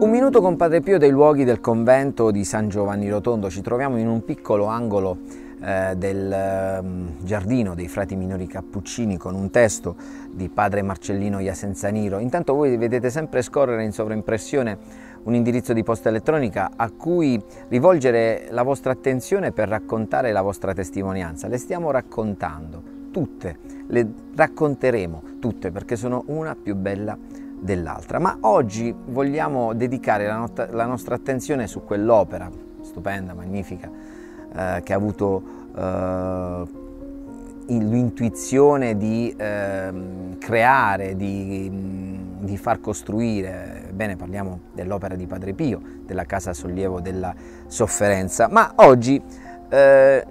Un minuto con Padre Pio dei luoghi del convento di San Giovanni Rotondo. Ci troviamo in un piccolo angolo eh, del eh, giardino dei frati minori cappuccini con un testo di Padre Marcellino Iasenzaniro. Intanto voi vedete sempre scorrere in sovraimpressione un indirizzo di posta elettronica a cui rivolgere la vostra attenzione per raccontare la vostra testimonianza. Le stiamo raccontando tutte, le racconteremo tutte perché sono una più bella dell'altra. Ma oggi vogliamo dedicare la, not- la nostra attenzione su quell'opera stupenda, magnifica, eh, che ha avuto eh, l'intuizione di eh, creare, di, di, far costruire. Bene, parliamo dell'opera di Padre Pio, della Casa Sollievo della Sofferenza, ma oggi eh,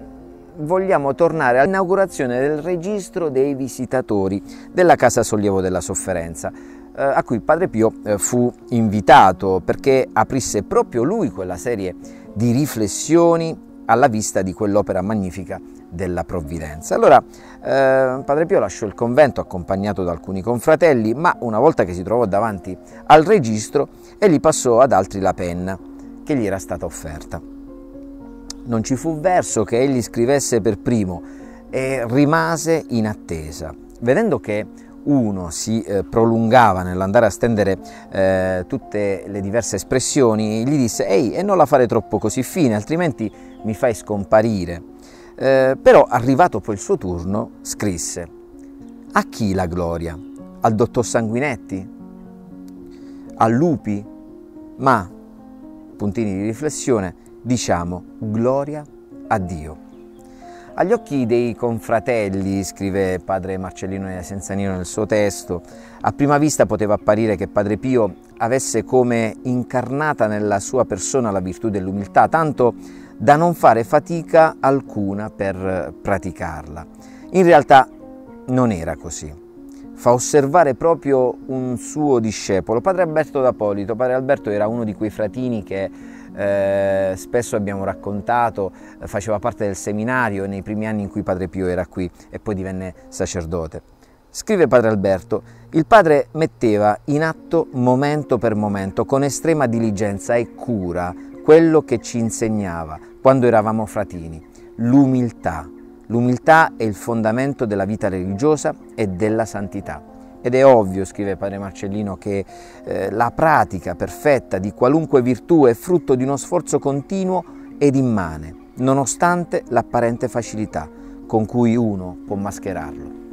vogliamo tornare all'inaugurazione del registro dei visitatori della Casa Sollievo della Sofferenza eh, a cui Padre Pio eh, fu invitato perché aprisse proprio lui quella serie di riflessioni alla vista di quell'opera magnifica della provvidenza. Allora eh, Padre Pio lasciò il convento accompagnato da alcuni confratelli, ma una volta che si trovò davanti al registro, egli passò ad altri la penna che gli era stata offerta. Non ci fu verso che egli scrivesse per primo e rimase in attesa, vedendo che uno si eh, prolungava nell'andare a stendere eh, tutte le diverse espressioni, gli disse ehi e non la fare troppo così fine altrimenti mi fai scomparire. Eh, però arrivato poi il suo turno scrisse a chi la gloria? Al dottor Sanguinetti? A Lupi? Ma, puntini di riflessione, diciamo gloria a Dio. Agli occhi dei confratelli, scrive padre Marcellino Senzanino nel suo testo, a prima vista poteva apparire che padre Pio avesse come incarnata nella sua persona la virtù dell'umiltà, tanto da non fare fatica alcuna per praticarla. In realtà non era così. Fa osservare proprio un suo discepolo, padre Alberto d'Apolito. Padre Alberto era uno di quei fratini che eh, spesso abbiamo raccontato, eh, faceva parte del seminario nei primi anni in cui Padre Pio era qui e poi divenne sacerdote. Scrive Padre Alberto, il padre metteva in atto momento per momento, con estrema diligenza e cura, quello che ci insegnava quando eravamo fratini, l'umiltà. L'umiltà è il fondamento della vita religiosa e della santità. Ed è ovvio, scrive padre Marcellino, che eh, la pratica perfetta di qualunque virtù è frutto di uno sforzo continuo ed immane, nonostante l'apparente facilità con cui uno può mascherarlo.